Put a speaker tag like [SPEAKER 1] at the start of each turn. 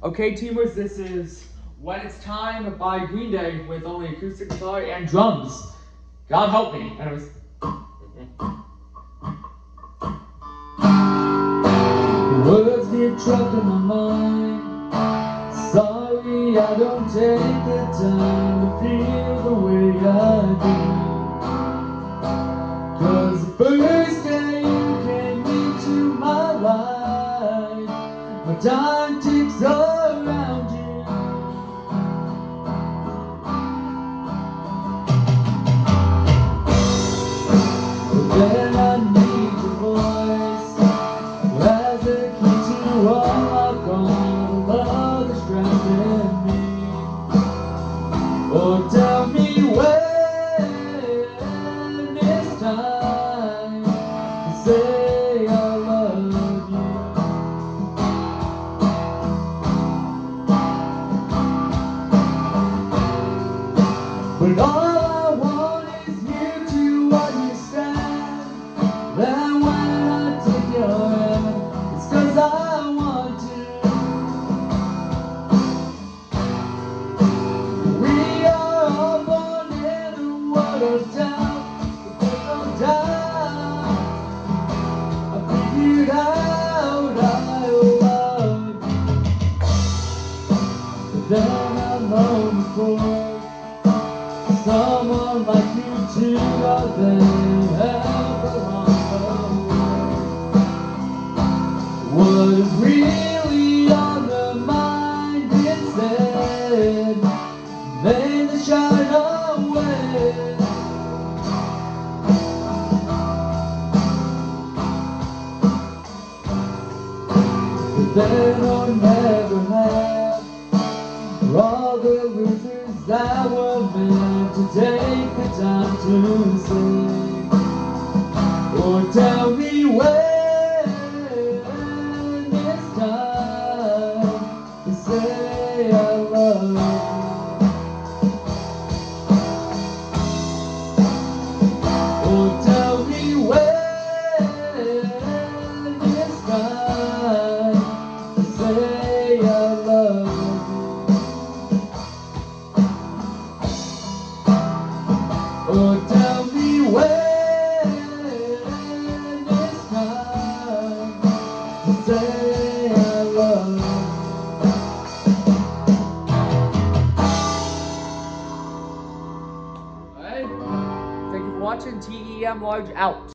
[SPEAKER 1] Okay, teamers, this is When It's Time by Green Day with only acoustic guitar and drums. God help me. Anyways. Words get trapped in my mind. Sorry, I don't take the time to feel the way I do. Time ticks around you. Then I need your voice as unlock all the love me. Oh, someone like you to love them ever along the really on the mind instead? Made the shine away. Then or never have for all the losers that were meant to take the time to say Or tell me when it's time to say I love you Alright, thank you for watching. TEEM LarGe out.